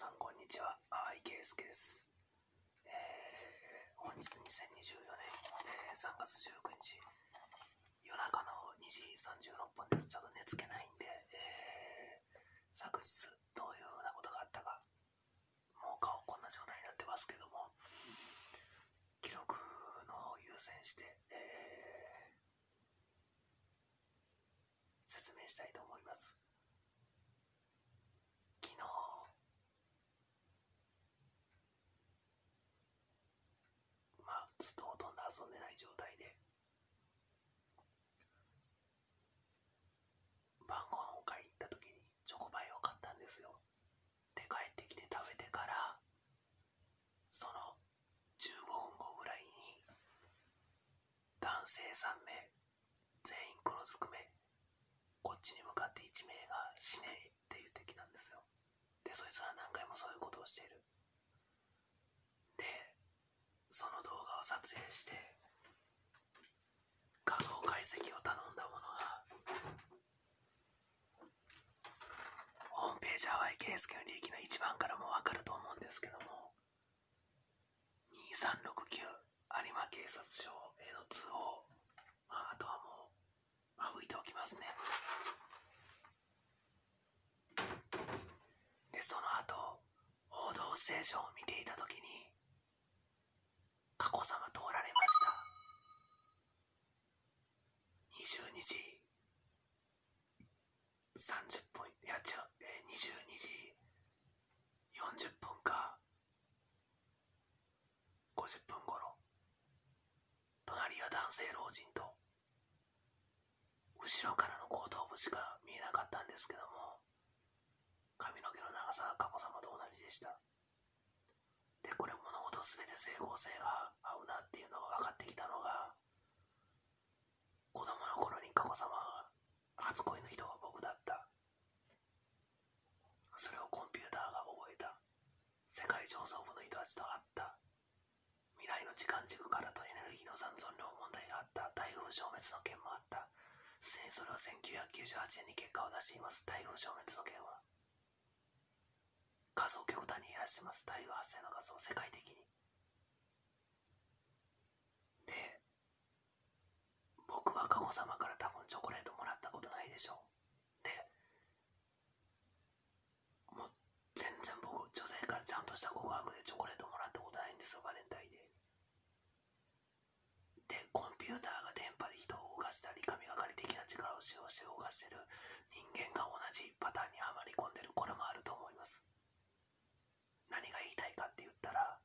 さんこんにちは、あいけいすけです。えー、本日2024年、えー3月19日、夜中の2時36分です。ちょっと寝つけないんで、えー、昨日どういうようなことがあったか、もう顔こんな状態になってますけども、記録の優先して、えー、説明したいと思います。昨日、まあ、ずっとほとんど遊んでない状態で、晩ご飯を買いに行った時にチョコパイを買ったんですよ。で、帰ってきて食べてから、その15分後ぐらいに、男性3名、全員黒ずくめ、こっちに向かって1名が死ねって言ってきたんですよ。で、そいつら何回もそういうことをしている。で、その動画を撮影して、画像解析を頼んだものが、ホームページハワイケースケの利益の1番からもわかると思うんですけども、2369有馬警察署への通報、まあ、あとはもう、省いておきますね。で、その後、報道ステーションを見ていたときに、子さま通られました。22時30分、や違う、えー22時40分か50分頃、隣は男性老人と、後ろからの後頭部しか見えなかったんですけども、髪の毛の長さは佳子さまと同じでした。で、これ物事すべて整合性が合うなっていうのが分かってきたのが、子供の頃に佳子さまが初恋の人が僕だった。それをコンピューターが覚えた。世界上層部の人たちと会った。未来の時間軸からとエネルギーの残存量問題があった。台風消滅の件もあった。すでにそれは1998年に結果を出しています。台風消滅の件は。数を極端に減らしてます。台風発生の数を世界的に。で、僕は佳子さまから多分チョコレートもらったことないでしょう。で、もう全然僕、女性からちゃんとした告白でチョコレートもらったことないんですよ、バレンタインデーに。で、コンピューターが電波で人を動かしたり、神がかり的な力を使用して動かしてる人間が同じパターンにはまり込んでる、これもあると思います。何が言いたいかって言ったら、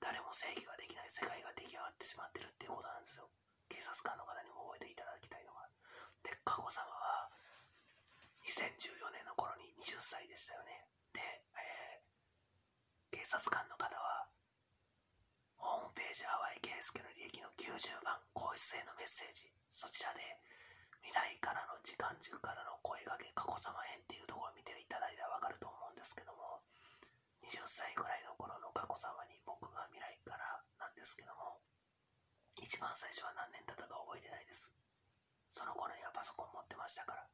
誰も制御ができない世界が出来上がってしまってるっていうことなんですよ。警察官の方にも覚えていただきたいのが。で、佳子さまは、2014年の頃に20歳でしたよね。で、えー、警察官の方は、ホームページハワイケースケの利益の90番、皇室へのメッセージ。そちらで、未来からの時間軸からの声掛け、佳子さま編っていうところを見ていただいたらわかると思うんですけど、20歳ぐらいの頃の佳子さまに僕が未来からなんですけども、一番最初は何年だったか覚えてないです。その頃にはパソコン持ってましたから。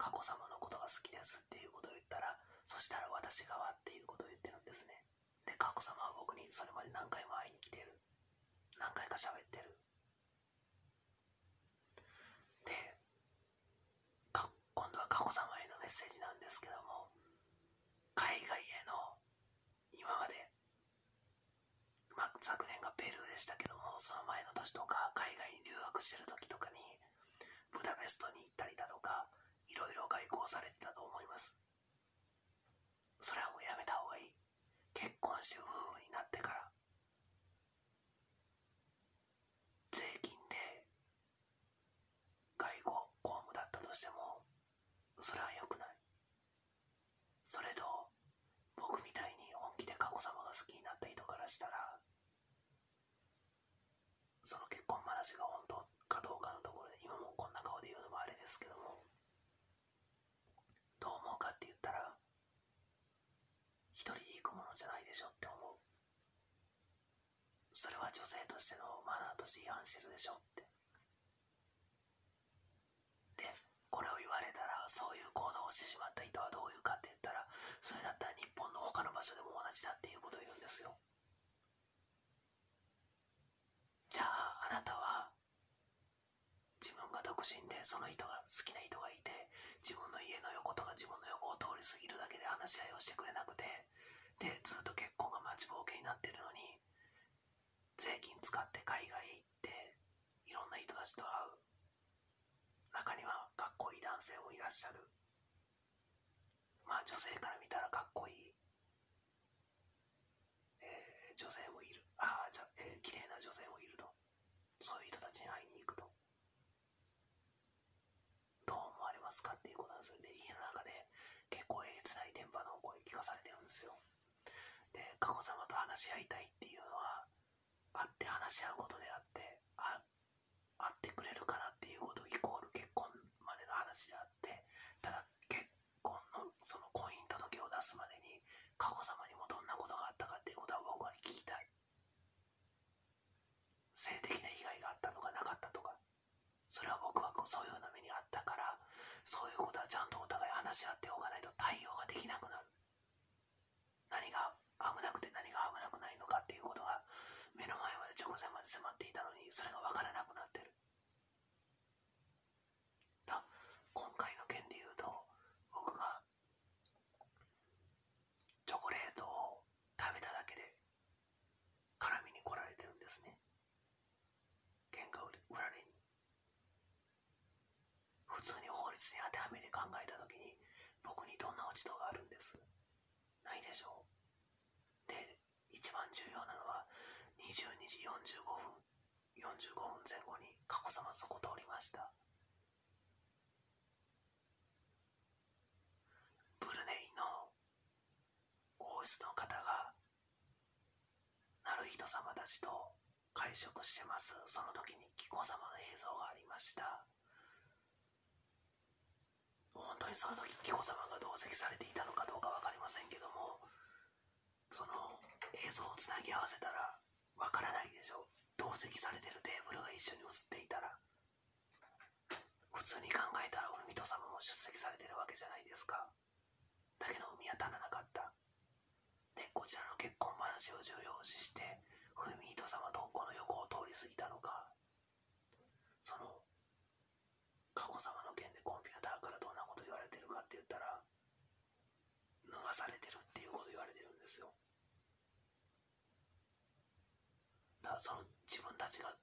佳子さまのことが好きですっていうことを言ったら、そしたら私側っていうことを言ってるんですね。で、佳子さまは僕にそれまで何回も会いに来てる。何回か喋ってる。で、今度は佳子さまへのメッセージなんですけども、海外への今まで、まあ、昨年がペルーでしたけども、その前の年とか、海外に留学してる時とかに、ブダペストに行ったりだとか、いろいろ外交されてたと思います。それはもうやめた方がいい。結婚して夫婦になってから、税金で外交公務だったとしても、それは良くない。それと、僕みたいに本気で佳子さまが好きになった人からしたら、その結婚話が本当かどうかのところで、今もこんな顔で言うのもあれですけども、どう思うかって言ったら、一人で行くものじゃないでしょって思う。それは女性としてのマナーとして違反してるでしょって。で、これを言われたら、そういう行動をしてしまった人はどういうかって言ったらそれだったら日本の他の場所でも同じだっていうことを言うんですよ。じゃああなたは自分が独身でその人が好きな人がいて自分の家の横とか自分の横を通り過ぎるだけで話し合いをしてくれなくてでずっと結婚が待ちぼうけになってるのに税金使って海外行っていろんな人たちと会う。中にはかっこいい男性もいらっしゃる。まあ女性から見たらかっこいい、えー、女性もいる。ああじゃえー、綺麗な女性もいると。そういう人たちに会いに行くと。どう思われますかっていうことなんですよ。で家の中で結構えげつない電波の声聞かされてるんですよ。で佳子さまと話し合いたいっていうのは会って話し合うことであってあ会ってくれるかなっていうことイコール結婚までの話であってただ結婚のその婚姻届を出すまで佳子さまにもどんなことがあったかっていうことは僕は聞きたい。性的な被害があったとかなかったとか。それは僕はそういうような目にあったからそういうことはちゃんとお互い話し合っておかないと対応ができなくなる。何が危なくて何が危なくないのかっていうことが目の前まで直前まで迫っていたのにそれが分からなくなってるだ今回の件で言うと僕がチョコレートを食べただけで絡みに来られてるんですね喧嘩売られに普通に当てはめて考えた時に僕にどんな落ち度があるんです？ないでしょう。で一番重要なのは22時45分45分前後に佳子さまそこ通りました。ブルネイの王室の方がなる人様たちと会食してます。その時に紀子さまの映像がありました。本当にその時紀子さまが同席されていたのかどうか分かりませんけどもその映像をつなぎ合わせたらわからないでしょ。同席されてるテーブルが一緒に映っていたら普通に考えたら海人様も出席されてるわけじゃないですか。だけど見当たらなかった。でこちらの結婚話を重要視して海人様とこの横を通り過ぎたのか。その佳子様の件でコンピューターからどんなこと言われてるかって言ったら脱がされてるっていうこと言われてるんですよ。だからその自分たちが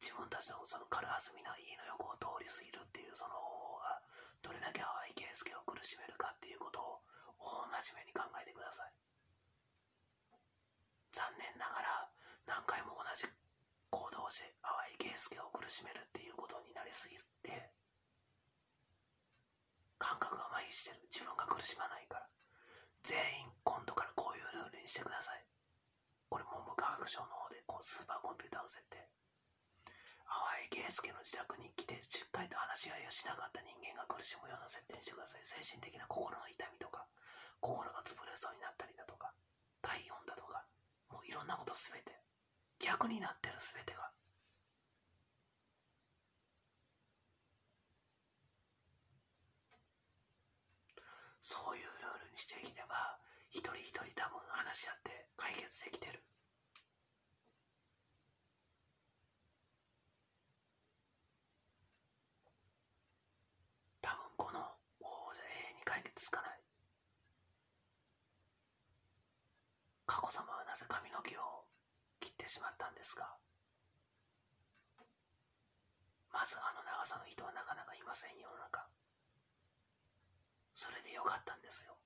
自分たちのその軽はずみな家の横を通り過ぎるっていうその方がどれだけ淡い圭介を苦しめるかっていうことを大真面目に考えてください。残念ながら何回も同じ行動をして淡い圭介を苦しめるっていうことになりすぎて感覚が麻痺してる自分が苦しまないから全員今度からこういうルールにしてくださいこれ文部科学省の方でこうスーパーコンピューターの設定淡井圭介の自宅に来てしっかりと話しなかった人間が苦しむような設定にしてください。精神的な心の痛みとか心が潰れそうになったりだとか体温だとかもういろんなこと全て逆になってる全てがそういうルールにしていけば一人一人多分話し合って解決できてる多分この王じゃ永遠に解決つかない佳子さまはなぜ髪の毛を切ってしまったんですかまずあの長さの人はなかなかいません世の中。それでよかったんですよ。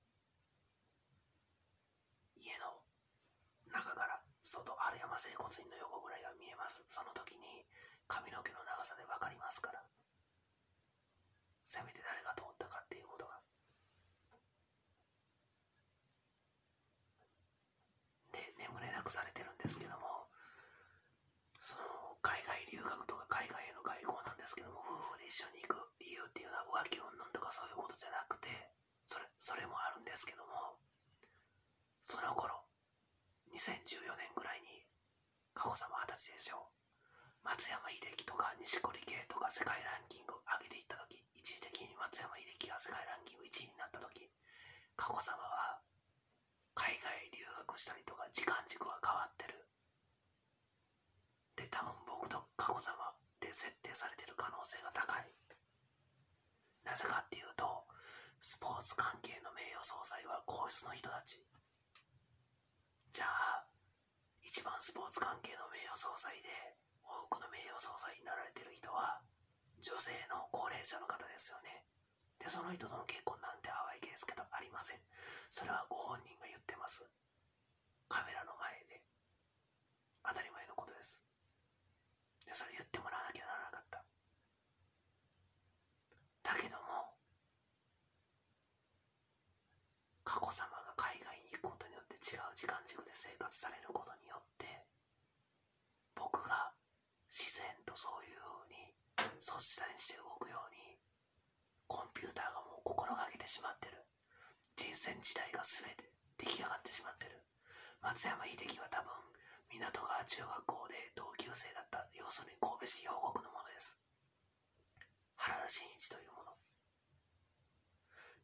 家の中から外春山整骨院の横ぐらいが見えます。その時に髪の毛の長さで分かりますから。せめて誰が通ったかっていうことがで眠れなくされてるんですけどもその海外留学とか海外への外交なんですけども夫婦で一緒に行く理由っていうのは浮気云々とかそういうことじゃなくてそれそれもあるんですけどもその頃2014年ぐらいに佳子さま二十歳でしょう。松山英樹とか錦織圭とか世界ランキング上げていった時一時的に松山英樹が世界ランキング1位になった時佳子さまは海外留学したりとか時間軸が変わってる。で多分僕と佳子さまで設定されてる可能性が高い。なぜかっていうとスポーツ関係の名誉総裁は皇室の人たち。じゃあ一番スポーツ関係の名誉総裁で多くの名誉総裁になられてる人は女性の高齢者の方ですよね。でその人との結婚なんて淡いですけどありません。それはご本人が言ってます。カメラの前で当たり前のことです。でそれ言ってもらわなきゃならなかった。だけども佳子さまが海外に行くことによって違う時間軸で生活されることによって僕が自然とそういうふうに率先して動くようにコンピューターがもう心がけてしまってる。人選時代が全て出来上がってしまってる。松山英樹は多分港川中学校で同級生だった要するに神戸市兵庫区のものです。原田真一というもの。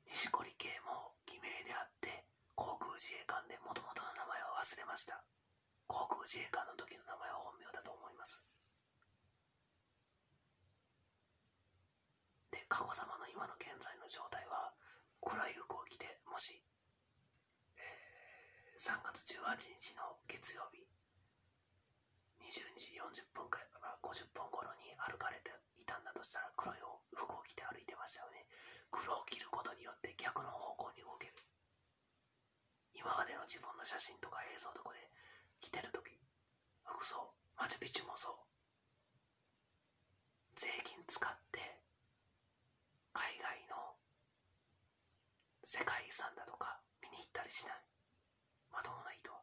錦織圭も偽名であって航空自衛官でもともとの名前を忘れました。航空自衛官の時の名前は本名だと思いますで佳子さまの今状態は黒い服を着てもし、えー、3月18日の月曜日22時40分から50分頃に歩かれていたんだとしたら黒い服を着て歩いてましたよね。黒を着ることによって逆の方向に動ける。今までの自分の写真とか映像とかで着てる時服装マチュピチュもそう。税金使って海外の世界遺産だとか見に行ったりしない。まともな人は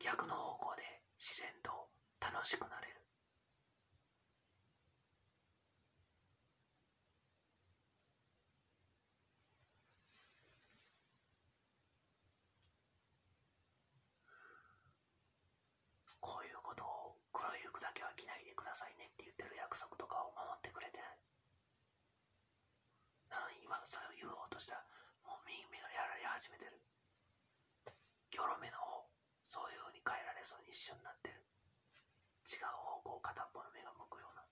逆の方向で自然と楽しくなれる。こういうことを黒い服だけは着ないでくださいねって言ってる約束とかを守ってくれてない。なのに今それを言おうとしたらもう右目がやられ始めてる。ギョロ目の方。そういう風に変えられそうに一緒になってる。違う方向片っぽの目が向くような。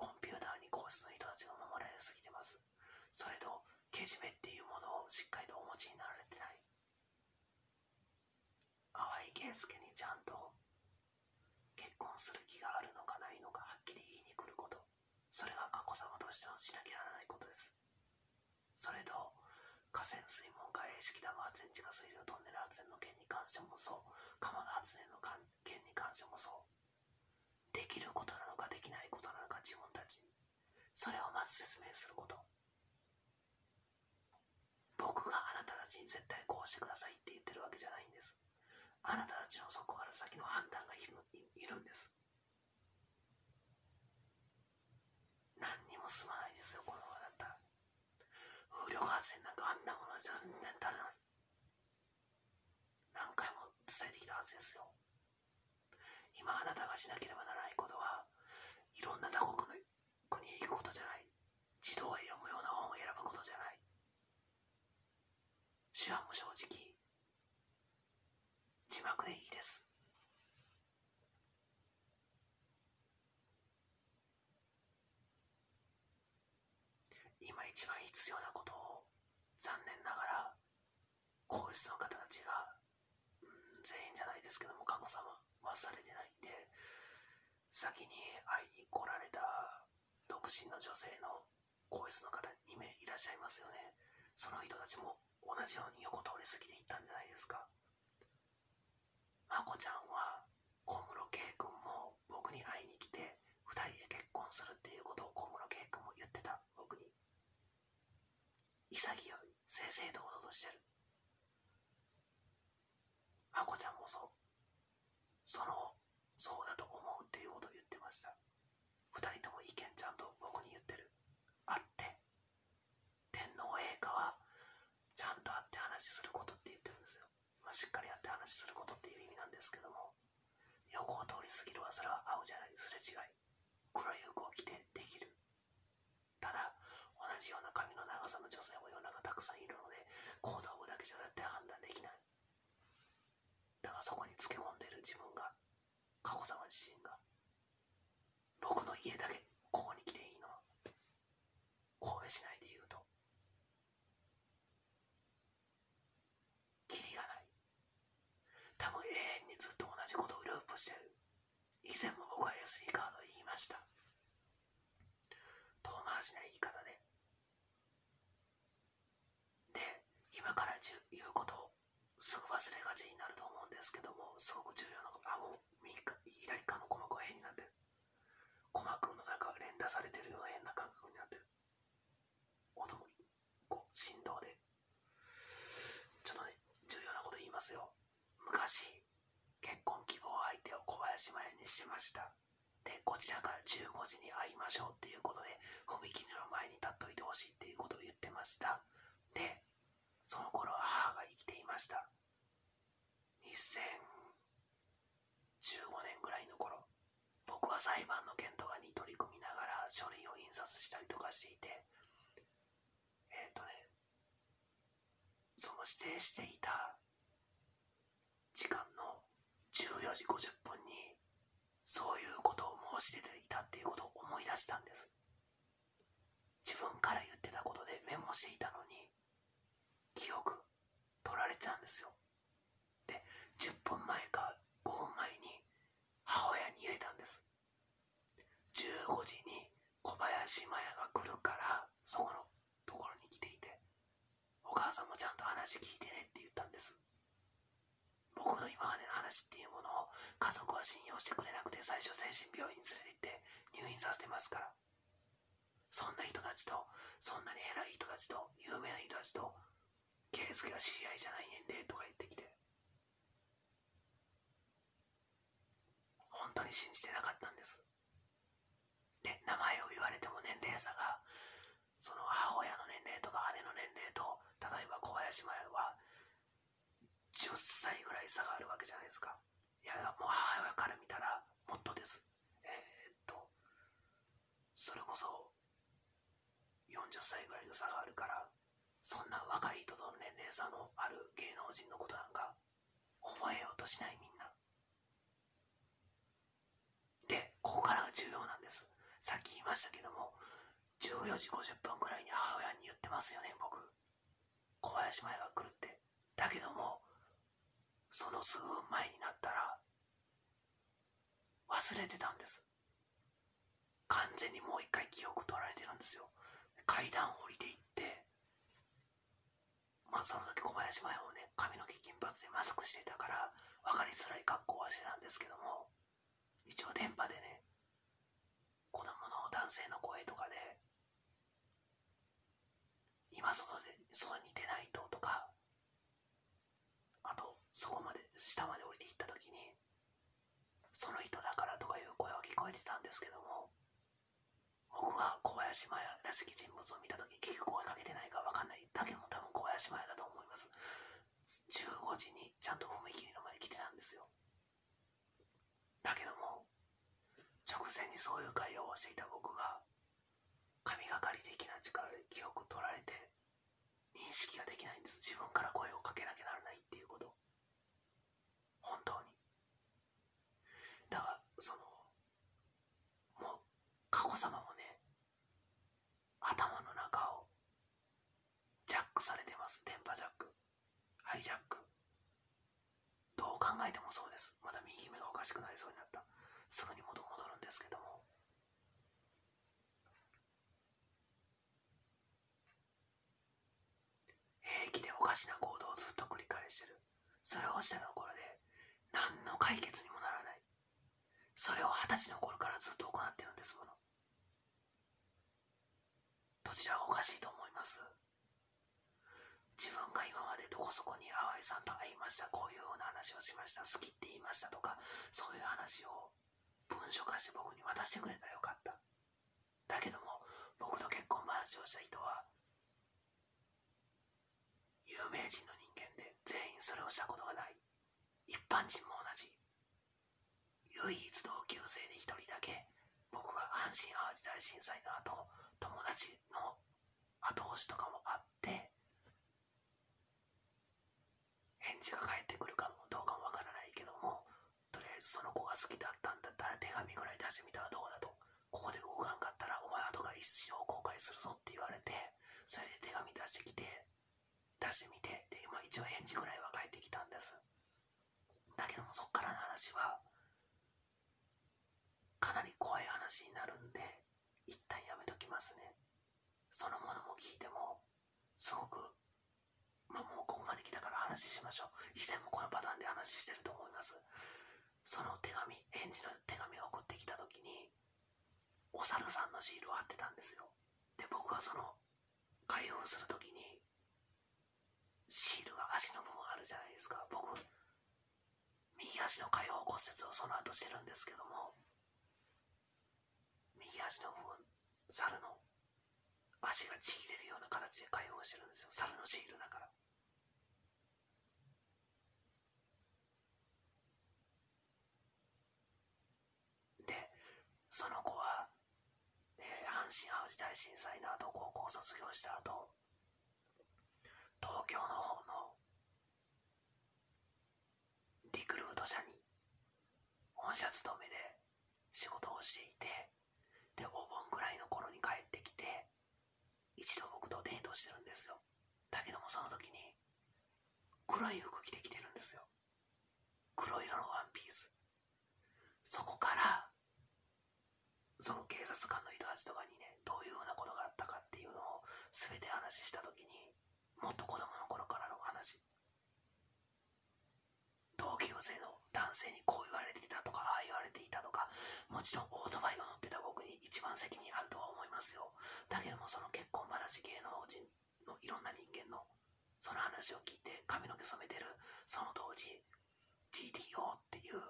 コンピューターに皇室の人たちが守られすぎてます。それとけじめっていうものをしっかりとお持ちになられてない。淡井圭介にちゃんと。結婚する気があるのかないのかはっきり言いに来ること。それが佳子さまとしてのしなきゃならないことです。それと河川水門下営式ダム発電地下水流トンネル発電の件に関してもそう。鎌田発電の件に関してもそう。できることなのかできないことなのか自分たち。にそれをまず説明すること。僕があなたたちに絶対こうしてくださいって言ってるわけじゃないんです。あなたたちのそこから先の判断がいるいるんです。何にも進まないですよこの力発電なんかあんなものじゃ全然足らない何回も伝えてきたはずですよ。今あなたがしなければならないことはいろんな他国の国へ行くことじゃない。児童へ読むような本を選ぶことじゃない。手話も正直字幕でいいです。今一番必要なことを残念ながら皇室の方たちが、うん、全員じゃないですけども佳子さまはされてないんで先に会いに来られた独身の女性の皇室の方2名いらっしゃいますよね。その人たちも同じように横通り過ぎていったんじゃないですか。まこちゃんは小室圭君も僕に会いに来て2人で結婚するっていうことを小室圭君も言ってた僕に。潔い正々堂々としてる。まこちゃんもそうそのそうだと思うっていうことを言ってました2人とも意見ちゃんと僕に言ってる会って天皇陛下はちゃんと会って話することって言ってるんですよまあしっかり会って話することっていう意味なんですけども横を通り過ぎるはそれは青じゃないすれ違い黒い服を着てできるただ同じような髪の長さの女性も世の中たくさんいるので行動部だけじゃ絶対判断できないだからそこにつけ込んでいる自分が佳子さま自身が僕の家だけここに来ていいのは以前も僕は SD カードで言いました遠回しな言い方でで今から言うことをすぐ忘れがちになると思うんですけどもすごく重要なことあもう右か左側の鼓膜が変になってる鼓膜の中が連打されてるような変な感覚になってる音もこう振動でちょっとね重要なこと言いますよ昔結婚希望相手を小林麻也にしてましたでこちらから15時に会いましょうっていうことで踏切の前に立っといてほしいっていうことを言ってましたでその頃は母が生きていました2015年ぐらいの頃僕は裁判の件とかに取り組みながら書類を印刷したりとかしていてえっ、ー、とねその指定していた時間の14時50分にそういうことを申し出ていたっていうことを思い出したんです。自分から言ってたことでメモしていたのに記憶取られてたんですよ。で10分前か5分前に母親に言えたんです。15時に小林麻也が来るからそこのところに来ていてお母さんもちゃんと話聞いてねって言ったんです。僕の今までの話っていうものを家族は信用してくれなくて最初精神病院に連れて行って入院させてますから。そんな人たちとそんなに偉い人たちと有名な人たちと圭介は知り合いじゃないねんでとか言ってきて。本当に信じてなかったんです。で名前を言われても年齢差がその母親の年齢とか姉の年齢と例えば小林麻也は10歳ぐらい差があるわけじゃないですか。いやもう母親から見たらもっとです。えー、っとそれこそ40歳ぐらいの差があるからそんな若い人との年齢差のある芸能人のことなんか覚えようとしないみんな。でここからが重要なんです。さっき言いましたけども14時50分ぐらいに母親に言ってますよね僕。小林麻也が来るって。だけどもその数分前になったら忘れてたんです。完全にもう一回記憶取られてるんですよ。階段を降りていってまあその時小林麻也もね髪の毛金髪でマスクしてたから分かりづらい格好はしてたんですけども一応電波でね子供の男性の声とかで今外で外に出ないととかあとそこまで下まで降りていった時にその人だからとかいう声は聞こえてたんですけども僕は小林麻也らしき人物を見た時に結局声かけてないか分かんないだけど多分小林麻也だと思います。15時にちゃんと踏切の前に来てたんですよ。だけども直前にそういう会話をしていた僕が神がかり的な力で記憶取られて認識ができないんです。自分から声をかけなきゃならないっていうこと。本当に。だからそのもう佳子さまもね頭の中をジャックされてます。電波ジャック。ハイジャック。どう考えてもそうです。また右目がおかしくなりそうになった。すぐに戻戻るんですけども。平気でおかしな行動をずっと繰り返してる。それをしたところで何の解決にもならない。それを二十歳の頃からずっと行ってるんですもの。どちらがおかしいと思います？自分が今までどこそこに淡井さんと会いました。こういうような話をしました。好きって言いましたとかそういう話を文書化して僕に渡してくれたらよかった。だけども僕と結婚話をした人は有名人の人間で全員それをしたことがない。一般人も同じ。唯一同級生で一人だけ僕は阪神・淡路大震災の後友達の後押しとかもあって返事が返ってくるかもどうかもわからないけどもその子が好きだったんだったら手紙ぐらい出してみたらどうだと。ここで動かんかったらお前はとか一生後悔するぞって言われてそれで手紙出してきて出してみて。で、まあ、一応返事ぐらいは返ってきたんです。だけどもそっからの話はかなり怖い話になるんで一旦やめときますね。そのものも聞いてもすごくまあもうここまで来たから話しましょう。以前もこのパターンで話してると思います。その手紙返事の手紙を送ってきた時にお猿さんのシールを貼ってたんですよ。で僕はその開封する時にシールが足の部分あるじゃないですか。僕右足の開放骨折をその後してるんですけども右足の部分猿の足がちぎれるような形で開放してるんですよ。猿のシールだからでその子は、えー、阪神・淡路大震災の後高校を卒業した後東京の方のリクルート社に本社勤めで仕事をしていてでお盆ぐらいの頃に帰ってきて一度僕とデートしてるんですよ。だけどもその時に黒い服着てきてるんですよ。黒色のワンピース。そこからその警察官の人たちとかにねどういうふうなことがあったかっていうのを全て話した時にもっと子供の頃からの話。同級生の男性にこう言われていたとかああ言われていたとかもちろんオートバイを乗ってた僕に一番責任あるとは思いますよ。だけどもその結婚話芸能人のいろんな人間のその話を聞いて髪の毛染めてるその当時 GTO っていう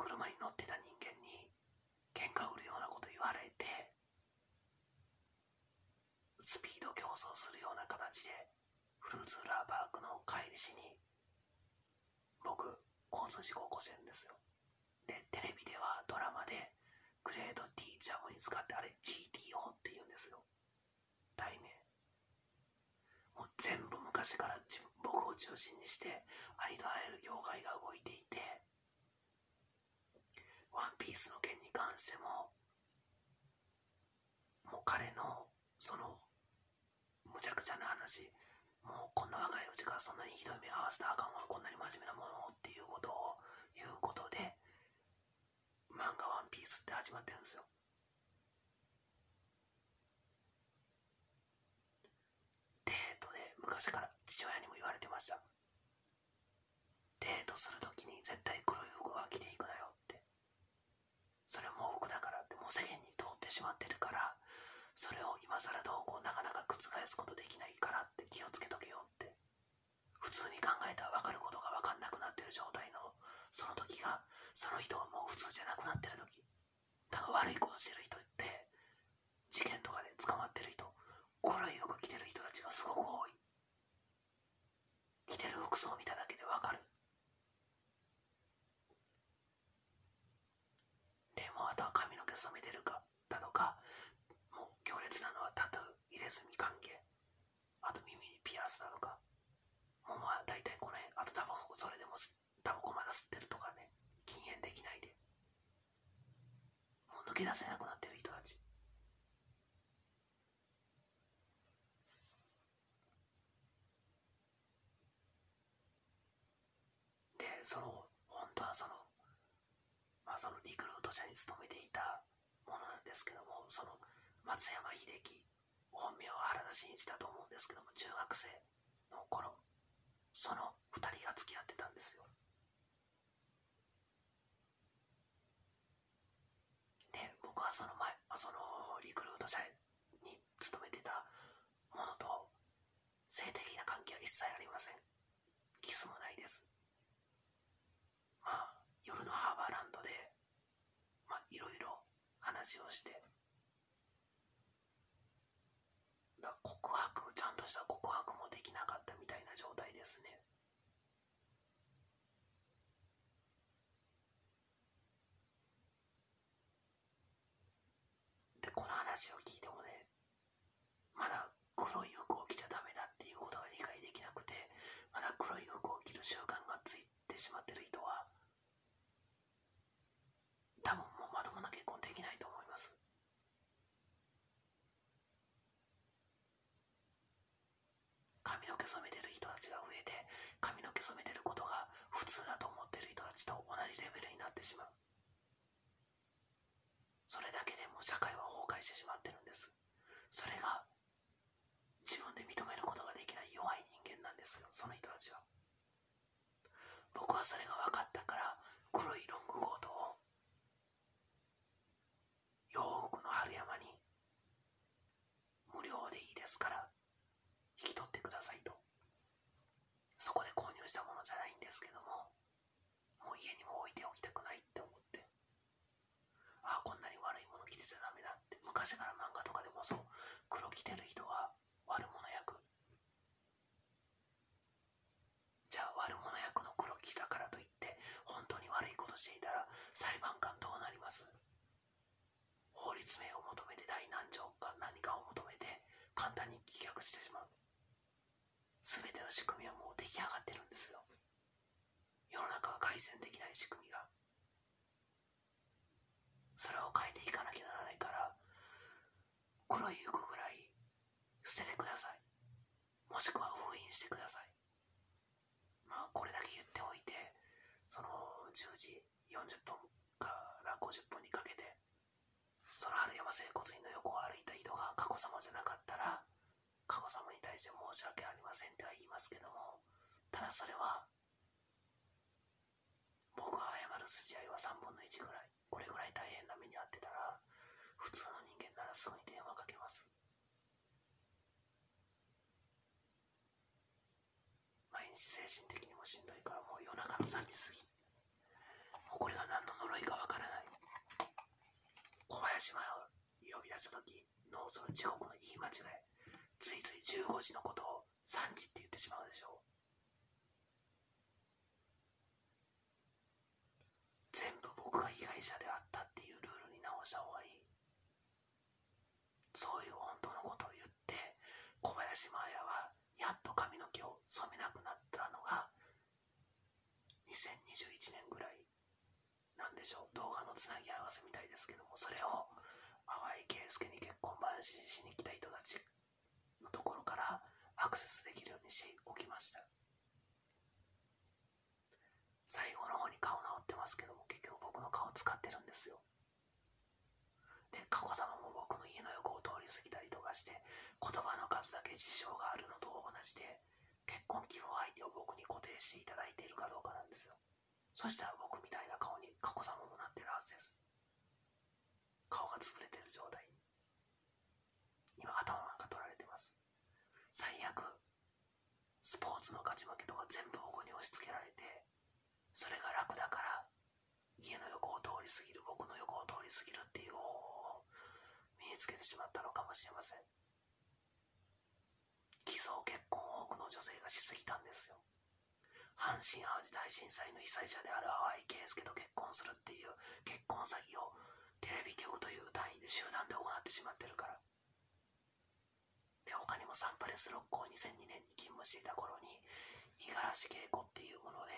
車に乗ってた人間に喧嘩売るようなこと言われてスピード競争するような形でフルーツウラーパークの帰りしに僕交通事故起こしてるんですよ。でテレビではドラマでグレートティーチャーに使ってあれ GTO って言うんですよ。題名。もう全部昔から自分僕を中心にしてありとあらゆる業界が動いていてワンピースの件に関してももう彼のそのむちゃくちゃな話もうこんな若いうちからそんなにひどい目合わせたらあかんわこんなに真面目なものをっていうことを言うことで漫画「ワンピースって始まってるんですよ。デートで昔から父親にも言われてました。デートするときに絶対黒い服は着ていくなよ。それもう服だからってもう世間に通ってしまってるからそれを今更どうこうなかなか覆すことできないからって気をつけとけよって。普通に考えたら分かることが分かんなくなってる状態のその時がその人がもう普通じゃなくなってる時。だから悪いことしてる人って事件とかで捕まってる人黒い服着てる人たちがすごく多い。着てる服装を見ただけで分かる。でもあとは髪の毛染めてるかだとかもう強烈なのはタトゥー入れ墨関係あと耳にピアスだとか。もうまあ大体この辺。あとタバコそれでもタバコまだ吸ってるとかね。禁煙できないで。もう抜け出せなくなってる人たち。でその本当はそのまあそのリクルート社に勤めていたものなんですけどもその松山英樹本名は原田真一だと思うんですけども中学生の頃その2人が付き合ってたんですよで僕はその前そのリクルート社に勤めてたものと性的な関係は一切ありませんキスもないですまあ夜のハーバーランドでまあいろいろ話をしてだ告白ちゃんとした告白もできなかったみたいな状態ですねでこの話を聞いてもねまだ黒い服を着ちゃダメだっていうことが理解できなくてまだ黒い服を着る習慣がついてしまってる人は多分もうまともな結婚できないと思います髪の毛染めてる人たちが増えて髪の毛染めてることが普通だと思ってる人たちと同じレベルになってしまうそれだけでも社会は崩壊してしまってるんですそれが自分で認めることができない弱い人間なんですよその人たちは僕はそれが分かったから黒いロングコートを洋服の春山に無料でいいですから引き取ってくださいとそこで購入したものじゃないんですけどももう家にも置いておきたくないって思ってああこんなに悪いもの着てちゃダメだって昔から漫画とかでもそう黒着てる人は悪者役。じゃあ悪者役の黒着たからといって本当に悪いことしていたら裁判官どうなります？法律名を求めて大難情か何かを求めて簡単に棄却してしまう。全ての仕組みはもう出来上がってるんですよ。世の中は改善できない仕組みが。それを変えていかなきゃならないから黒い服ぐらい捨ててください。もしくは封印してください。まあこれだけ言っておいてその10時40分から50分にかけてその春山整骨院の横を歩いた人が佳子様じゃなかったら佳子様に対して申し訳ありませんっては言いますけどもただそれは僕が謝る筋合いは3分の1ぐらい。これぐらい大変な目に遭ってたら普通の人らすぐに電話かけます。毎日精神的にもしんどいからもう夜中の3時過ぎ。もうこれが何の呪いかわからない。小林前を呼び出した時のその時刻の言い間違い。ついつい15時のことを3時って言ってしまうでしょう。全部僕が被害者であったっていうルールに直した方がいいそういう本当のことを言って小林麻也はやっと髪の毛を染めなくなったのが2021年ぐらいなんでしょう。動画のつなぎ合わせみたいですけどもそれを淡井圭介に結婚話しに来た人たちのところからアクセスできるようにしておきました最後の方に顔直ってますけども結局僕の顔使ってるんですよで佳子さまも僕の家の横を通り過ぎたりとかして言葉の数だけ事情があるのと同じで結婚希望相手を僕に固定していただいているかどうかなんですよそしたら僕みたいな顔に佳子さまもなってるはずです。顔が潰れてる状態。今頭なんか取られてます。最悪スポーツの勝ち負けとか全部僕に押し付けられてそれが楽だから家の横を通り過ぎる僕の横を通り過ぎるっていう方法を身につけてしまったのかもしれません。偽装結婚を多くの女性がしすぎたんですよ。阪神・淡路大震災の被災者である淡井圭介と結婚するっていう結婚詐欺をテレビ局という単位で集団で行ってしまってるから。で他にもサンプレス六甲2002年に勤務していた頃に五十嵐恵子っていうもので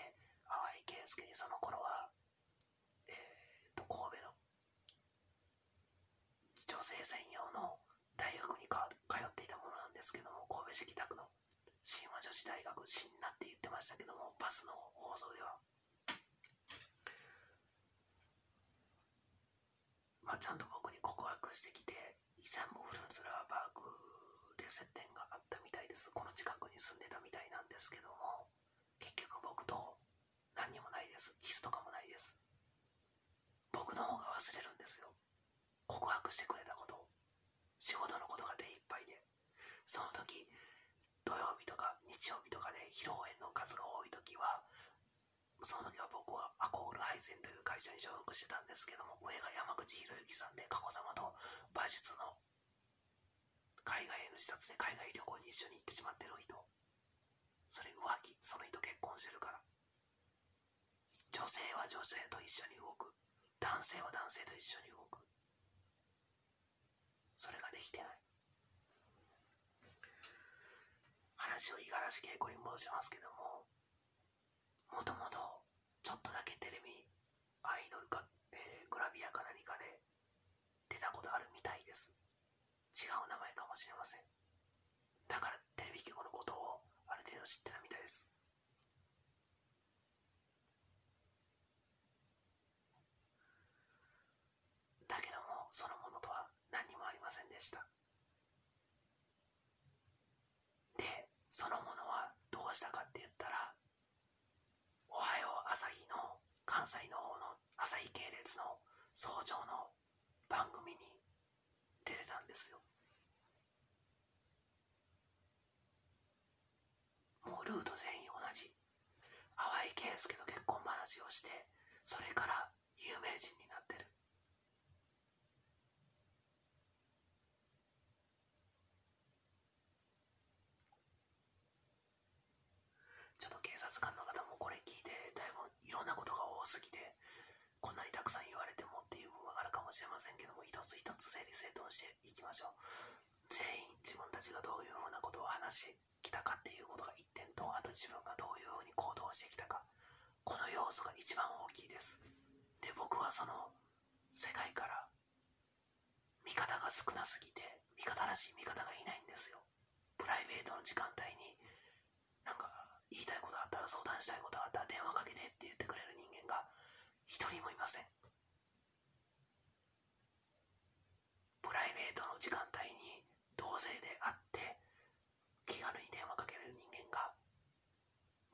淡井圭介にその頃はえー、と神戸の女性専用の大学に通っていたものなんですけども神戸市北区の神話女子大学新なって言ってましたけどもバスの放送では。まあちゃんと僕に告白してきて以前もフルーツラーパークで接点があったみたいです。この近くに住んでたみたいなんですけども結局僕と何にもないです。キスとかもないです。僕の方が忘れるんですよ。告白してくれたこと。仕事のことが手一杯で。その時土曜日とか日曜日とかで披露宴の数が多い時はその時は僕はアコール配線という会社に所属してたんですけども上が山口博之さんで佳子さまと馬術の海外への視察で海外旅行に一緒に行ってしまってる人それ浮気その人結婚してるから女性は女性と一緒に動く男性は男性と一緒に動くそれができてない話を五十嵐恵子に戻しますけどももともとちょっとだけテレビアイドルか、えー、グラビアか何かで出たことあるみたいです。違う名前かもしれません。だからテレビ局のことをある程度知ってたみたいです。そのものはどうしたかって言ったらおはよう朝日の関西の方の朝日系列の早朝の番組に出てたんですよ。もうルート全員同じ。淡井圭介の結婚話をしてそれから有名人になってる。警察官の方もこれ聞いてだいぶいろんなことが多すぎてこんなにたくさん言われてもっていう部分があるかもしれませんけども一つ一つ整理整頓していきましょう。全員自分たちがどういうふうなことを話してきたかっていうことが一点とあと自分がどういうふうに行動してきたか。この要素が一番大きいです。で僕はその世界から味方が少なすぎて味方らしい味方がいないんですよ。プライベートの時間帯になんか言いたいことあったら相談したいことあったら電話かけてって言ってくれる人間が一人もいません。プライベートの時間帯に同性で会って気軽に電話かけれる人間が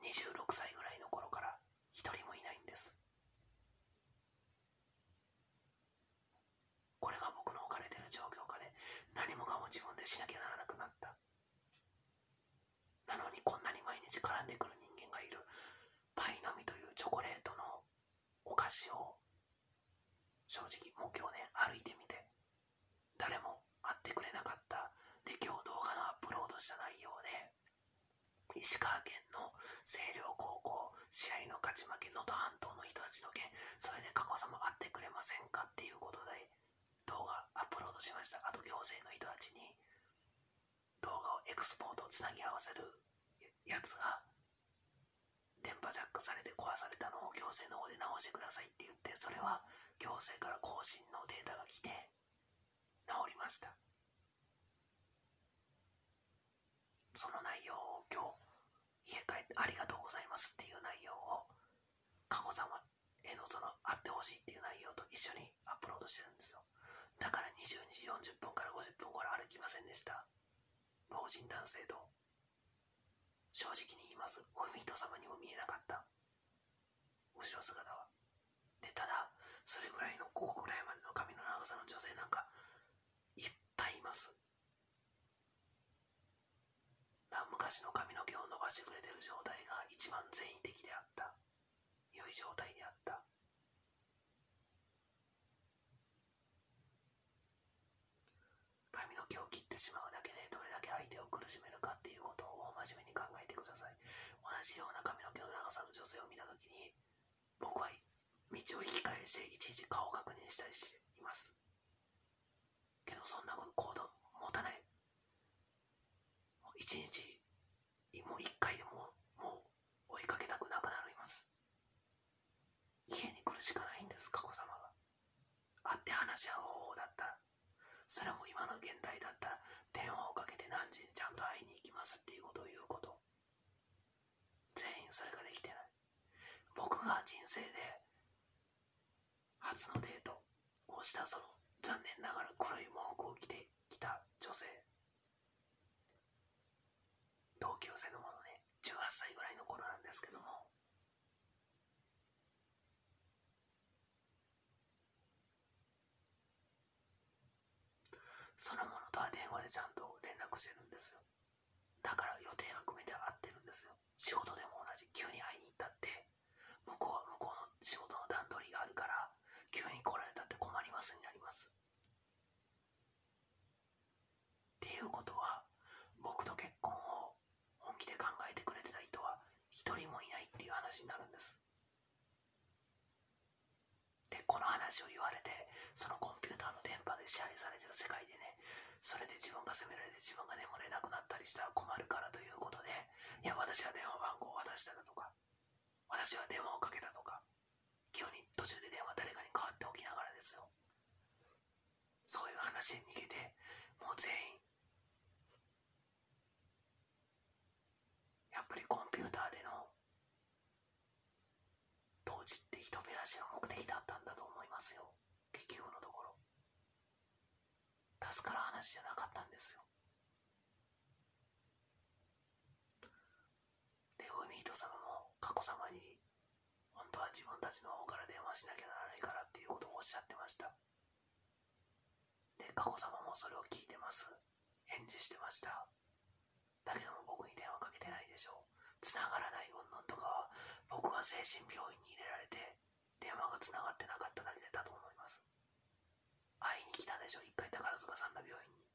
26歳ぐらいの頃から一人もいないんです。これが僕の置かれてる状況下で何もかも自分でしなきゃならなくなった。なのにこんなに毎日絡んでくる人間がいる。パイの実というチョコレートのお菓子を正直もう今日ね歩いてみて。誰も会ってくれなかった。で今日動画のアップロードした内容で石川県の星稜高校試合の勝ち負け能登半島の人たちの件それで佳子さま会ってくれませんか？っていうことで動画アップロードしました。あと行政の人たちに。動画をエクスポートをつなぎ合わせるやつが電波ジャックされて壊されたのを行政の方で直してくださいって言ってそれは行政から更新のデータが来て治りました。その内容を今日家帰ってありがとうございますっていう内容を佳子さまへのその会ってほしいっていう内容と一緒にアップロードしてるんですよ。だから22時40分から50分から歩きませんでした。老人男性と正直に言います。おみと様にも見えなかった。後ろ姿は。でただそれぐらいのここぐらいまでの髪の長さの女性なんかいっぱいいます。昔の髪の毛を伸ばしてくれてる状態が一番善意的であった。良い状態であった。髪の毛を切ってしまう苦しめるかっていうことを真面目に考えてください。同じような髪の毛の長さの女性を見た時に僕は道を引き返していちいち顔を確認したりしています。けどそんな行動持たない。もう一日もう一回でももう追いかけたくなくなります。家に来るしかないんです佳子さまが会って話し合う方法だったら。それも今の現代だったら電話をかけて何時にちゃんと会いに行きますっていうことを言うこと。全員それができてない。僕が人生で初のデート。をしたその残念ながら黒い毛布を着てきた女性。同級生のものね。18歳ぐらいの頃なんですけども。そのものとは電話でちゃんと連絡してるんですよ。だから予定が組めて会ってるんですよ。仕事でも同じ急に会いに行ったって。向こうは向こうの仕事の段取りがあるから急に来られたって困りますになります。っていうことは僕と結婚を本気で考えてくれてた人は一人もいないっていう話になるんです。この話を言われてそのコンピューターの電波で支配されてる世界でねそれで自分が責められて自分が眠れなくなったりしたら困るからということでいや私は電話番号を渡しただとか私は電話をかけたとか急に途中で電話誰かに代わっておきながらですよ。そういう話で逃げてもう全員やっぱりコンピューターでの統治って人減らしが目的だったんだと思いますよ。結局のところ。助かる話じゃなかったんですよ。で海人様も佳子様に本当は自分たちの方から電話しなきゃならないからっていうことをおっしゃってました。で佳子さまもそれを聞いてます。返事してました。だけども僕に電話かけてないでしょう。繋がらない云々とかは僕は精神病院に入れられて電話が繋がってなかっただけだと思います。会いに来たでしょ？一回宝塚さんの病院に。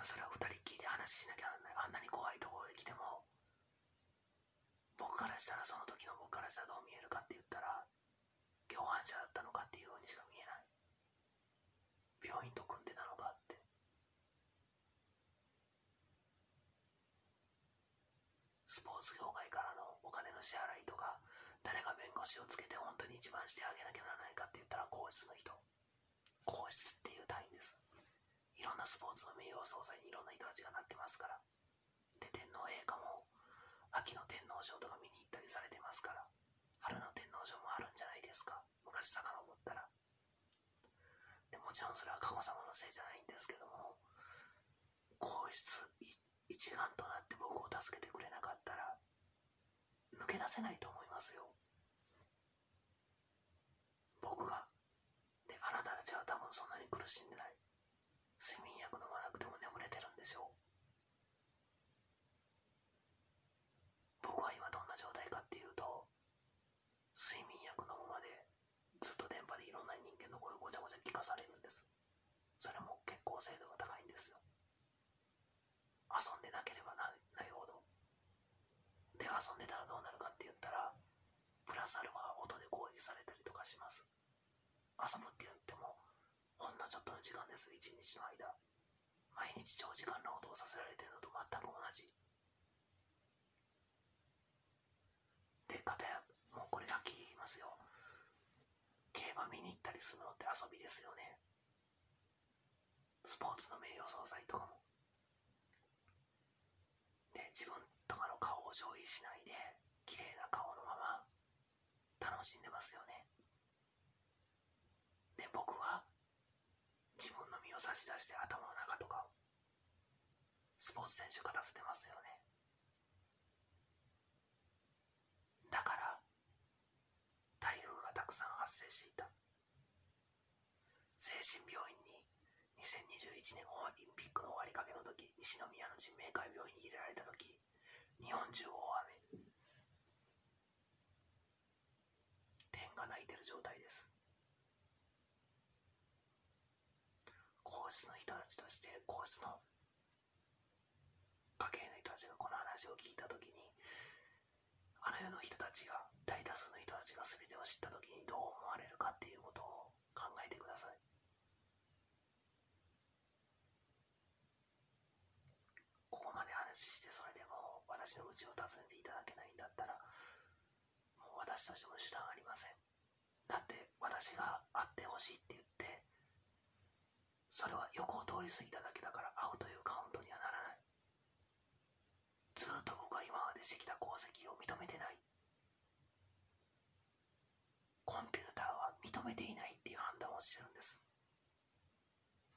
それは二人っきりで話しなきゃならない。あんなに怖いところで来ても僕からしたらその時の僕からしたらどう見えるかって言ったら共犯者だったのかっていうようにしか見えない。病院と組んでたのかってスポーツ業界からのお金の支払いとか誰が弁護士をつけて本当に一番してあげなきゃならないかって言ったら皇室の人。皇室っていう単位です。いろんなスポーツの名誉総裁にいろんな人たちがなってますから。で天皇陛下も秋の天皇賞とか見に行ったりされてますから。春の天皇賞もあるんじゃないですか。昔遡ったら。でもちろんそれは佳子さまのせいじゃないんですけども皇室一一丸となって僕を助けてくれなかったら抜け出せないと思いますよ。僕がであなたたちは多分そんなに苦しんでない。睡眠薬飲まなくても眠れてるんでしょう。僕は今どんな状態かっていうと睡眠薬飲むまでずっと電波でいろんな人間の声をごちゃごちゃ聞かされるんです。それも結構精度が高いんですよ遊んでなければないないほどで遊んでたらどうなるかって言ったらプラスアルファ音で攻撃されたりとかします。遊ぶって言ってもほんのちょっとの時間です。一日の間。毎日長時間労働させられてるのと全く同じ。でかたやもうこれは聞きますよ。競馬見に行ったりするのって遊びですよね。スポーツの名誉総裁とかも。で自分とかの顔を消費しないで綺麗な顔のまま楽しんでますよね。で僕は自分の身を差し出して頭の中とかスポーツ選手勝たせてますよね。だから台風がたくさん発生していた。精神病院に2021年オリンピックの終わりかけの時西宮の人命会病院に入れられた時日本中大雨。天が泣いてる状態です。皇室の人たちとして皇室の家系の人たちがこの話を聞いた時にあの世の人たちが大多数の人たちが全てを知った時にどう思われるかっていうことを考えてください。ここまで話してそれ私の家を訪ねていただけないんだったらもう私としても手段ありません。だって私が会ってほしいって言ってそれは横を通り過ぎただけだから会うというカウントにはならないずっと僕は今までしてきた功績を認めてないコンピューターは認めていないっていう判断をしてるんです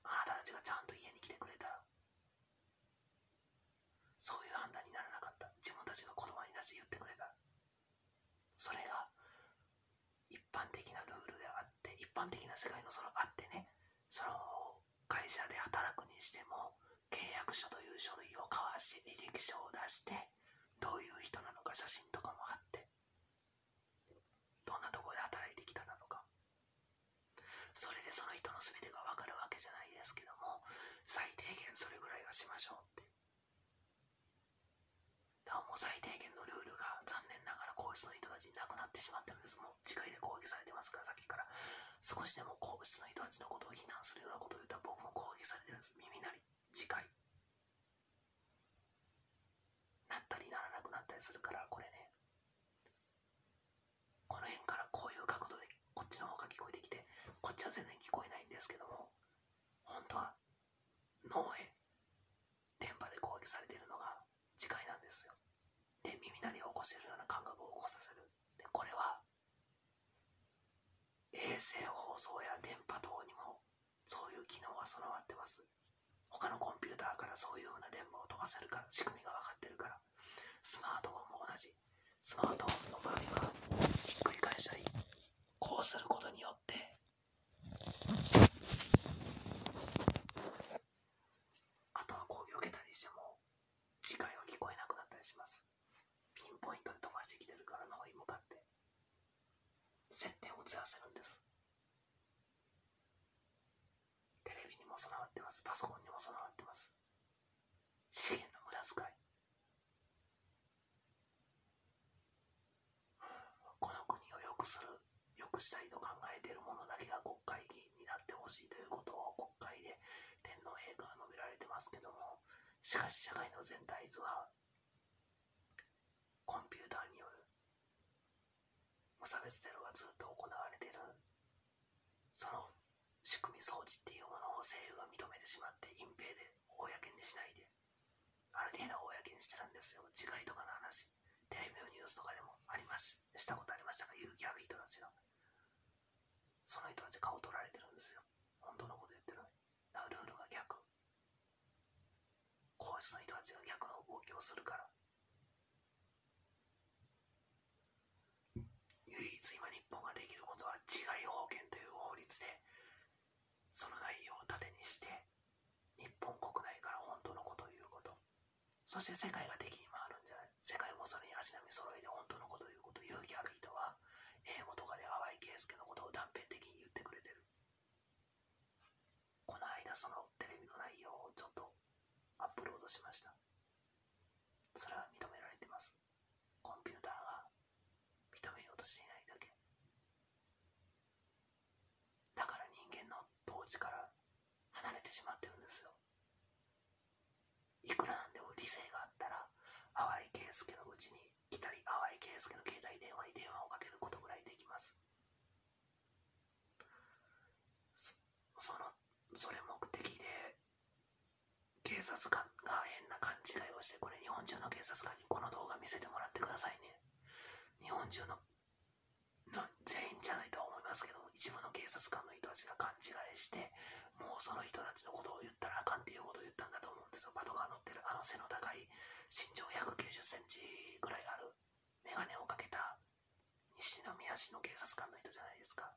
あなたたちがちゃんと家に来てくれたらそういう判断にならなかった自分たちが言葉に出して言ってくれたそれが一般的なルールであって一般的な世界のそのあってねその会社で働くにしても契約書という書類を交わして履歴書を出してどういう人なのか写真とかも貼ってどんなところで働いてきただとかそれでその人の全てが分かるわけじゃないですけども最低限それぐらいはしましょうってだからもう最低限のルールが残念ながら皇室の人たちになくなってしまってるんですもう次回で攻撃されてますからさっきから少しでも皇室の人たちのことを非難するようなことを言ったら僕も攻撃されてるんです耳鳴り次回なったりならなくなったりするからこれねこの辺からこういう角度でこっちの方が聞こえてきてこっちは全然聞こえないんですけども本当は脳へ電波で攻撃されているのが次回なんですよで耳鳴りを起こしてるような感覚を起こさせるでこれは放送や電波等にもそういう機能は備わってます。他のコンピューターからそういう風な電波を飛ばせるから仕組みが分かってるからスマートフォンも同じ。スマートフォンの場合はひっくり返したりこうすることによってあとはこう避けたりしても次回は聞こえなくなったりします。ピンポイントで飛ばしてきてるから脳に向かって接点を映らせるんですテレビにも備わってます。パソコンにも備わってます。資源の無駄遣い。この国を良くする良くしたいと考えている者だけが国会議員になってほしいということを国会で天皇陛下が述べられてますけどもしかし社会の全体図はコンピューターによる無差別テロがずっと行われている。その仕組み装置っていうものを政府が認めてしまって隠蔽で公にしないで。ある程度公にしてるんですよ。次回とかの話。テレビのニュースとかでもあります。したことありましたが勇気ある人たちがその人たち顔取られてるんですよ。本当のこと言ってるのに。ルールが逆。皇室の人たちが逆の動きをするから。唯一今日本ができることは治外法権という法律でその内容を盾にして日本国内から本当のことを言うこと。そして世界が敵に回るんじゃない。世界もそれに足並み揃えて本当のことを言うこと。勇気ある人は英語とかで淡井圭介のことを断片的に言ってくれてる。この間そのテレビの内容をちょっとアップロードしましたそれは認められてますコンピューターが認めようとしていないだけだから人間の統治から離れてしまってるんですよいくらなんでも理性があったら淡井圭介のうちに来たり淡井圭介の携帯電話に電話をかけることぐらいできますそのそれ目的で警察官が変な勘違いをしてこれ日本中の警察官にこの動画見せてもらってくださいね日本中のな全員じゃないとは思いますけど一部の警察官の人たちが勘違いしてもうその人たちのことを言ったらあかんっていうことを言ったんだと思うんですよパトカー乗ってるあの背の高い身長1 9 0センチぐらいある眼鏡をかけた西宮市の警察官の人じゃないですか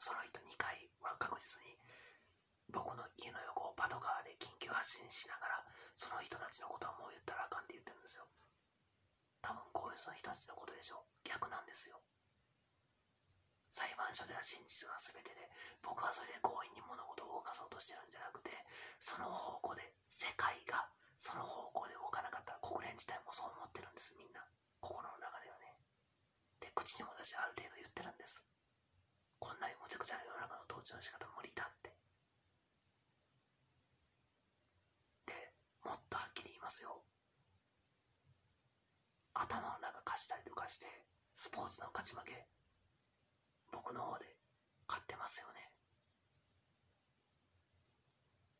その人2回は確実に僕の家の横をパトカーで緊急発進しながらその人たちのことはもう言ったらあかんって言ってるんですよ多分こういうその人たちのことでしょ。う逆なんですよ。裁判所では真実が全てで僕はそれで強引に物事を動かそうとしてるんじゃなくてその方向で世界がその方向で動かなかったら国連自体もそう思ってるんですみんな。心の中ではね。で口にも出してある程度言ってるんです。こんなむちゃくちゃな世の中の統治の仕方無理だって。でもっとはっきり言いますよ。頭をしたりとかしてスポーツの勝ち負け僕の方で勝ってますよね。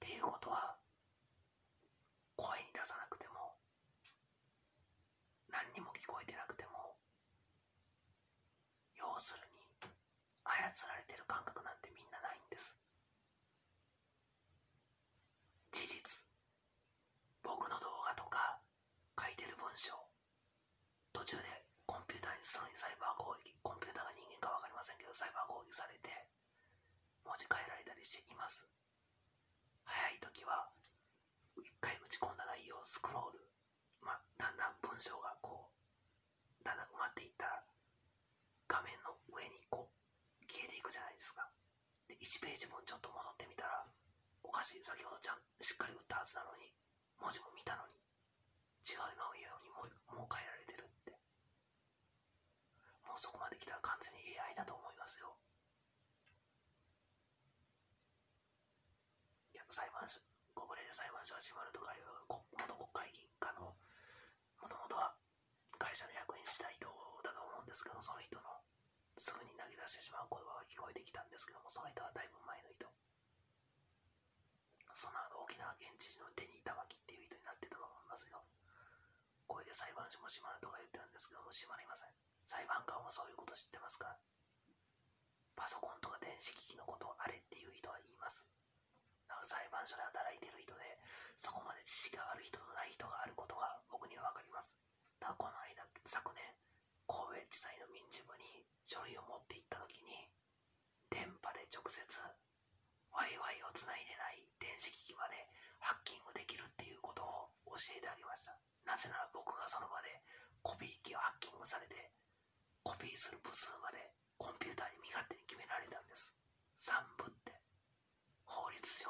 っていうことは声に出さなくても何にも聞こえてなくても要するに操られてる感覚なんてみんなないんです事実僕の動画とか書いてる文章途中でコンピューターにすぐにサイバー攻撃コンピューターが人間か分かりませんけどサイバー攻撃されて文字変えられたりしています。早い時は一回打ち込んだ内容をスクロール。まあだんだん文章がこうだんだん埋まっていったら画面の上にこう消えていくじゃないですか。で1ページ分ちょっと戻ってみたらおかしい。先ほどちゃんしっかり打ったはずなのに文字も見たのに違うのを言うようにもうもう変えられてる。もうそこまで来たら完全に AI だと思いますよ。いや裁判所ここで裁判所が閉まるとかいう元国会議員かのもともとは会社の役員したい人だと思うんですけどその人のすぐに投げ出してしまう言葉が聞こえてきたんですけどもその人はだいぶ前の人。その後沖縄県知事のデニー玉木っていう人になってたと思いますよ。これで裁判所も閉まるとか言ってるんですけども閉まりません。裁判そういうこと知ってますかパソコンとか電子機器のことをあれっていう人は言います。裁判所で働いてる人で、そこまで知識がある人とない人があることが僕には分かります。ただこの間、昨年、神戸地裁の民事部に書類を持って行った時に、電波で直接 Wi-Fi をつないでない電子機器までハッキングできるっていうことを教えてあげました。なぜなら僕がその場でコピー機をハッキングされてコピーする部数までコンピューターに身勝手に決められたんです。3部って。法律上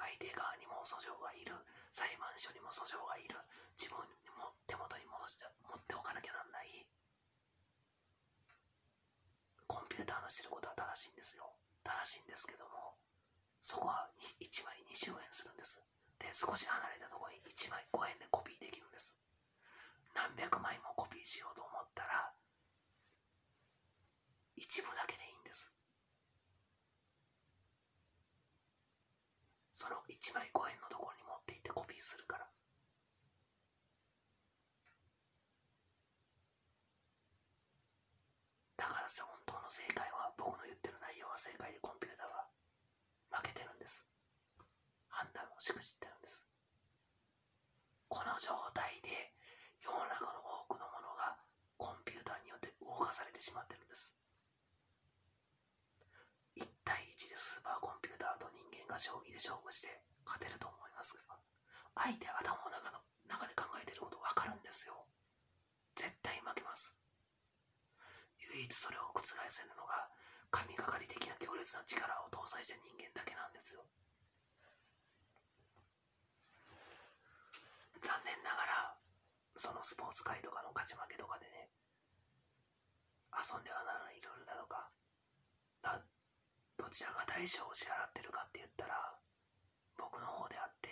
相手側にも訴状がいる。裁判所にも訴状がいる。自分にも手元に戻して持っておかなきゃなんない。コンピューターの知ることは正しいんですよ。正しいんですけどもそこは1枚20円するんです。で少し離れたところに1枚5円でコピーできるんです。何百枚もコピーしようと思ったら一部だけでいいんです。その1枚5円のところに持って行ってコピーするから。だからさ本当の正解は僕の言ってる内容は正解でコンピューターが負けてるんです。判断をしくじってるんです。この状態で世の中の多くのものがコンピューターによって動かされてしまってるんです。1対1でスーパーコンピューターと人間が将棋で勝負して勝てると思いますが相手頭の中の中で考えてること分かるんですよ。絶対負けます。唯一それを覆せるのが神がかり的な強烈な力を搭載した人間だけなんですよ。残念ながらそのスポーツ界とかの勝ち負けとかでね遊んではならないルールだとかどちらが代償を支払ってるかって言ったら僕の方であって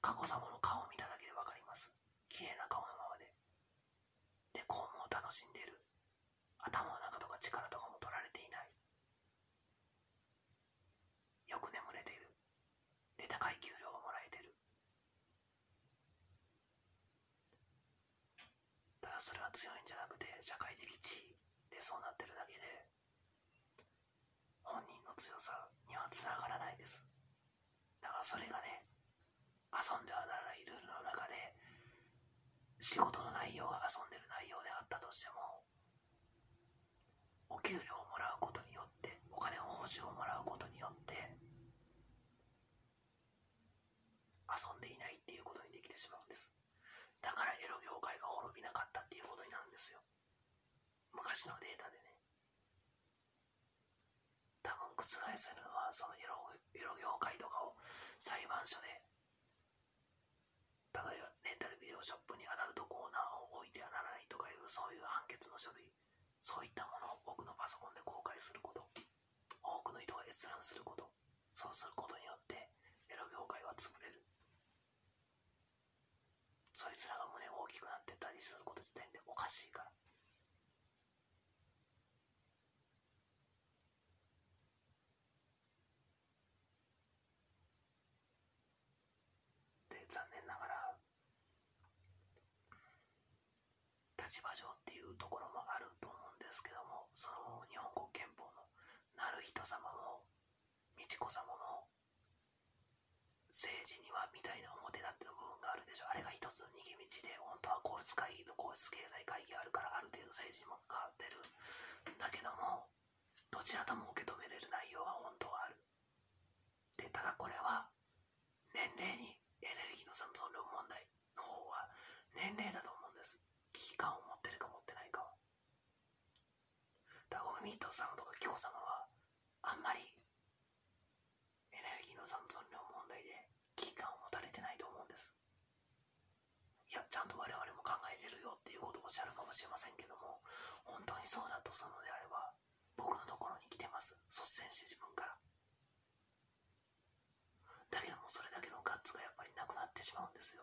佳子様の顔を見ただけで分かります。綺麗な顔のままで。で公務を楽しんでる。頭の中とか力とかも取られていない。よく眠れている。で高い給料がもらえてる。ただそれは強いんじゃなくて社会的地位でそうなってるだけで本人の強さにはつながらないです。だからそれがね遊んではならないルールの中で仕事の内容が遊んでる内容であったとしてもお給料をもらうことによってお金を報酬をもらうことによって遊んでいないっていうことにできてしまうんです。だからエロ業界が滅びなかったっていうことになるんですよ。昔のデータでね。覆せるのはそのエロ業界とかを裁判所で例えばレンタルビデオショップにアダルトコーナーを置いてはならないとかいうそういう判決の書類そういったものを僕のパソコンで公開すること多くの人が閲覧することそうすることによってエロ業界は潰れる。そいつらが胸を大きくなってたりすること時点でおかしいからで残念ながら立場上っていうところもあると思うんですけどもその日本国憲法のなる人様も美智子様も政治にはみたいな表立っての部分があるでしょ。あれが一つの逃げ道で本当は皇室会議と皇室経済会議があるからある程度政治も関わってる。んだけどもどちらとも受け止めれる内容が本当はある。でただこれは年齢にエネルギーの存論問題の方は年齢だと思うんです。危機感を持ってるか持ってないかは。だからフミト様とかキコ様はあんまりエネルギーの残存量問題で危機感を持たれてないと思うんですいやちゃんと我々も考えてるよっしゃるかもしれませんけども本当にそうだとするのであれば僕のところに来てます。率先して自分から。だけどもそれだけのガッツがやっぱりなくなってしまうんですよ。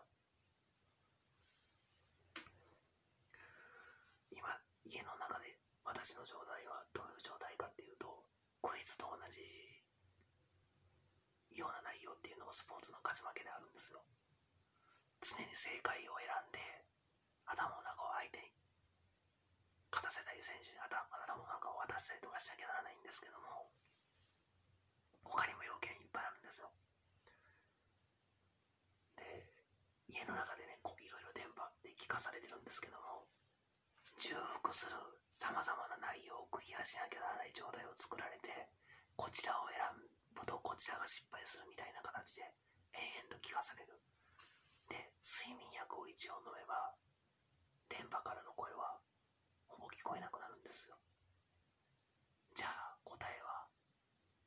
今家の中で私の状態はどういう状態かっていうとこいつと同じような内容っていうのをスポーツの勝ち負けであるんですよ。常に正解を選んで頭の中を相手に勝たせたい選手に頭の中を渡したりとかしなきゃならないんですけども他にも要件いっぱいあるんですよ。で家の中でねこういろいろ電波で聞かされてるんですけども重複するさまざまな内容をクリアしなきゃならない状態を作られてこちらを選ぶとこちらが失敗するみたいな形で延々と聞かされる。で睡眠薬を一応飲めば電波からの声はほぼ聞こえなくなるんですよ。じゃあ答えは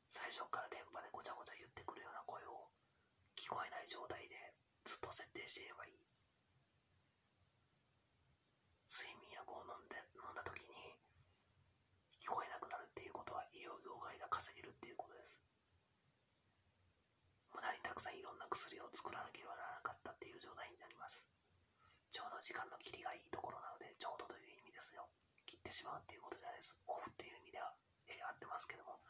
最初から電波でごちゃごちゃ言ってくるような声を聞こえない状態でずっと設定していればいい。睡眠薬を飲んで飲んだ時に聞こえなくなるっていうことは医療業界が稼げるっていうことです。無駄にたくさんいろんな薬を作らなければならなかったっていう状態にちょうど時間の切りがいいところなのでちょうどという意味ですよ。切ってしまうっていうことじゃないです。オフっていう意味では、えー、合ってますけども。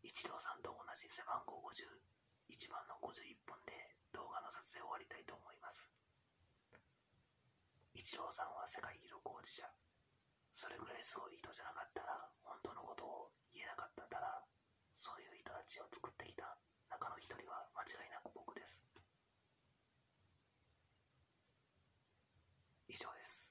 一郎さんと同じ背番号51番の51分で動画の撮影を終わりたいと思います。一郎さんは世界記録保持者。それぐらいすごい人じゃなかったら本当のことを言えなかった。ただそういう人たちを作ってきた中の一人は間違いなく僕です。以上です。